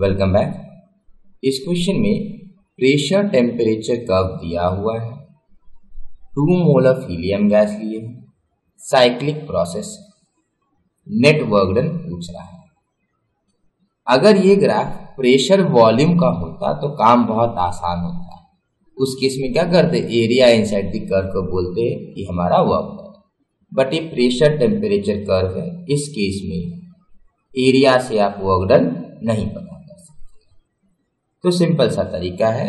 Welcome back इस question में pressure temperature curve दिया हुआ है? Two mole of helium gas लिए। Cyclic process net work done पूछ रहा है। अगर ये ग्राफ प्रेशर वॉल्यूम का होता तो काम बहुत आसान होता। उस केस में क्या करते? एरिया इनसाइड द कर्व को बोलते कि हमारा वर्क है। बट ये प्रेशर टेम्परेचर कर्व है। इस केस में एरिया से आप वर्क डन नहीं पता। तो सिंपल सा तरीका है।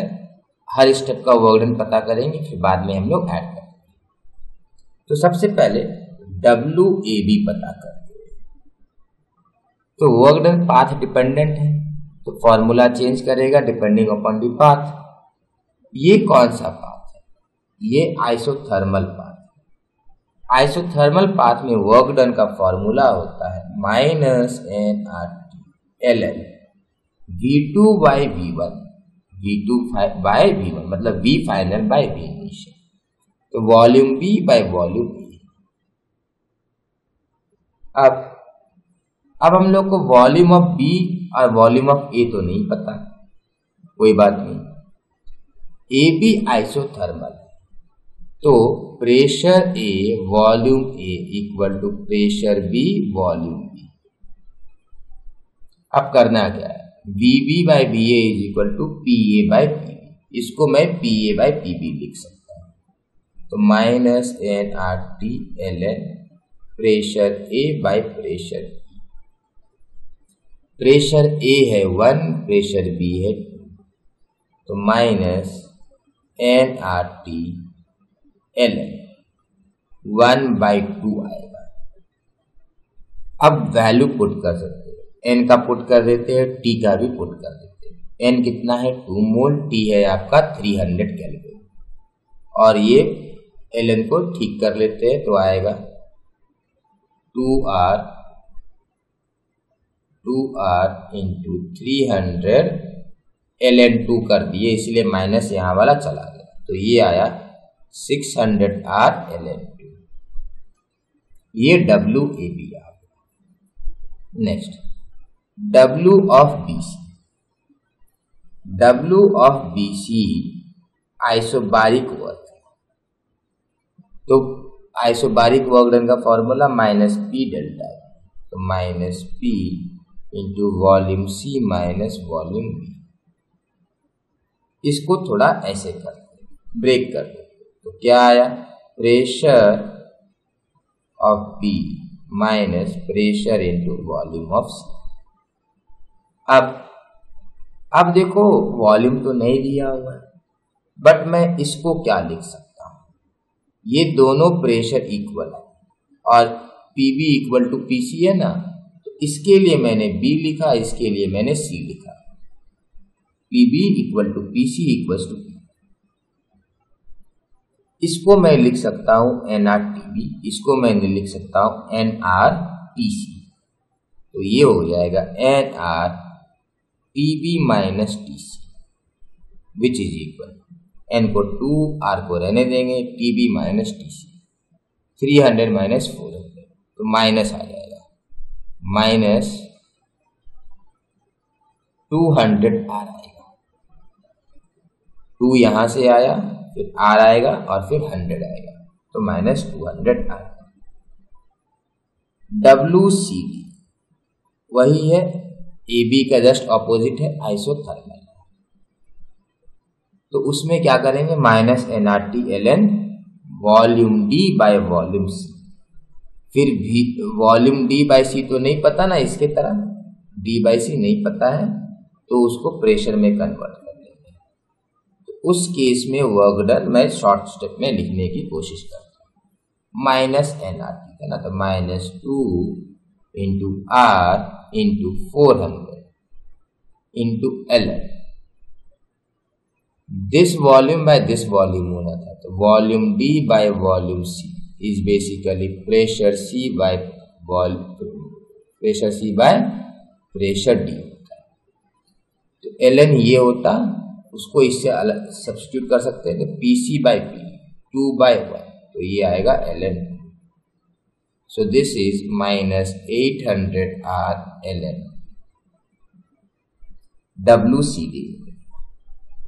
हर स्टेप का वर्क डन पता करेंगे, फिर बाद में हम लोग ऐड करेंगे। तो सबसे पहले डब्ल्यू ए बी पता करते हैं तो वर्कडन पाथ डिपेंडेंट है तो फॉर्मूला चेंज करेगा डिपेंडिंग अपॉन दी पाथ ये कौन सा पाथ है? ये आइसोथर्मल पाथ आइसोथर्मल पाथ में वर्क डन का फॉर्मूला होता है minus N R T L L V two by V one V two by V one मतलब V final by V initial तो volume B by volume B अब अब हम लोग को वॉल्यूम ऑफ़ बी और वॉल्यूम ऑफ़ ए तो नहीं पता। कोई बात नहीं। ए बी आइसोथर्मल तो pressure A volume A equal to pressure B volume B अब करना क्या है? V B by B is equal to P A by P B इसको मैं P A by P B लिख सकता हूँ। तो minus N R T L N pressure A by pressure B pressure A है वन प्रेशर बी है two तो minus N R T L N one by two आएगा। अब value put कर सकते एन का पुट कर देते हैं टी का भी पुट कर देते हैं। एन कितना है? टू मोल टी है आपका थ्री हंड्रेड कैलकुलेट और ये एल एन को ठीक कर लेते हैं तो आएगा two R two R into three hundred L N two कर दिए, इसलिए माइनस यहाँ वाला चला गया। तो ये आया six hundred R L N two ये W A B uh next B C W of B C isobaric work तो आइसोबारिक वर्क डन का फॉर्मूला माइनस पी डेल्टा तो minus P into volume C minus volume B इसको थोड़ा ऐसे कर break कर देते तो क्या आया? Pressure of B minus pressure into volume of C अब अब देखो वॉल्यूम तो नहीं दिया हुआ है बट मैं इसको क्या लिख सकता हूँ? ये दोनों प्रेशर इक्वल है, और P B equal to P C है ना तो इसके लिए मैंने बी लिखा, इसके लिए मैंने सी लिखा। P B equal to P C equal to इसको मैं लिख सकता हूँ एन आर टी बी इसको मैं लिख सकता हूँ एन आर टी सी तो ये हो जाएगा N R B minus T C which is equal N को टू आर को रहने देंगे T B minus T C three hundred minus four hundred तो माइनस आ जाएगा माइनस टू हंड्रेड आर आएगा टू यहाँ से आया, फिर आर आएगा और फिर हंड्रेड आएगा तो minus two hundred R W C D वही है ए बी का जस्ट ऑपोजिट है आइसोथर्मल तो उसमें क्या करेंगे? Minus N R T L N volume D by volume C फिर भी वॉल्यूम डी बाय सी तो नहीं पता ना इसके तरह। डी बाय सी नहीं पता है तो उसको प्रेशर में कन्वर्ट कर देंगे। तो उस केस में वर्क डन मैं शॉर्ट स्टेप में लिखने की कोशिश करता हूँ। माइनस एन आर टी है ना तो minus two into R into four hundred into L this volume by this volume होना था तो volume D by volume C is basically pressure C by pressure C by pressure D होता है। तो L N ये होता, उसको इससे अलग सब्सिट्यूट कर सकते हैं तो P C by P two by one तो ये आएगा L N is minus eight hundred R L N W C D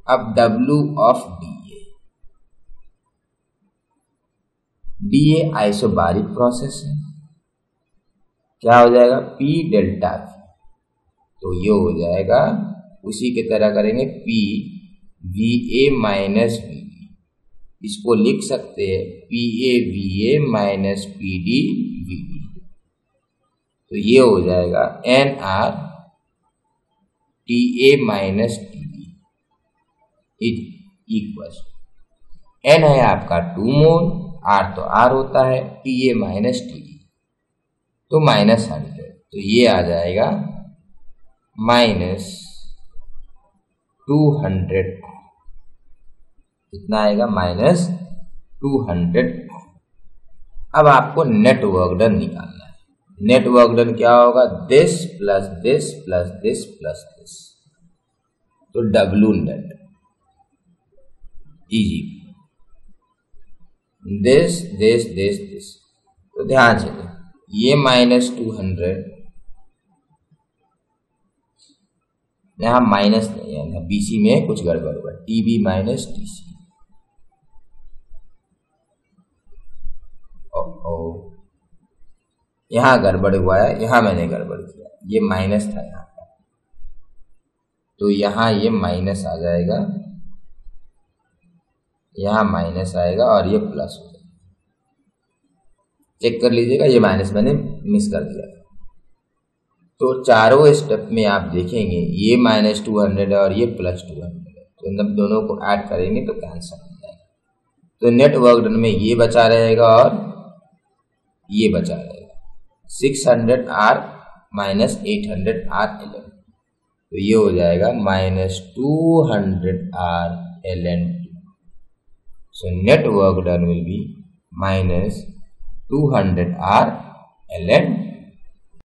अब W of D A D A isobaric process है. क्या हो जाएगा? पी डेल्टा तो ये हो जाएगा, उसी की तरह करेंगे P V A minus V इसको लिख सकते हैं P A V A minus P D V D तो ये हो जाएगा N R T A minus T D equal N है आपका टू मोल आर तो आर होता है T A minus T D तो माइनस हंड्रेड तो ये आ जाएगा माइनस टू हंड्रेड कितना आएगा? Minus two hundred. अब आपको नेट वर्क डन निकालना है। नेटवर्क डन क्या होगा? This plus this plus this plus this. तो W net. Easy this this this this. तो ध्यान से, ये माइनस टू हंड्रेड। यहाँ माइनस नहीं है बीसी में कुछ गड़बड़ हुआ। टीबी माइनस टीसी यहाँ गड़बड़ हुआ है, यहाँ मैंने गड़बड़ किया ये माइनस था यहाँ पर। तो यहाँ ये माइनस आ जाएगा। यहाँ माइनस आएगा और ये प्लस हो जाएगा। चेक कर लीजिएगा, ये माइनस मैंने मिस कर दिया तो चारों स्टेप में आप देखेंगे, ये माइनस टू हंड्रेड है और ये प्लस टू हंड्रेड है। तो इन दोनों को ऐड करेंगे तो कैंसर हो जाएगा। तो नेटवर्क डन में ये बचा रहेगा और ये बचा रहेगा। Six hundred R minus eight hundred R L N तो ये हो जाएगा minus two hundred R L N two so net work done will be minus two hundred R L N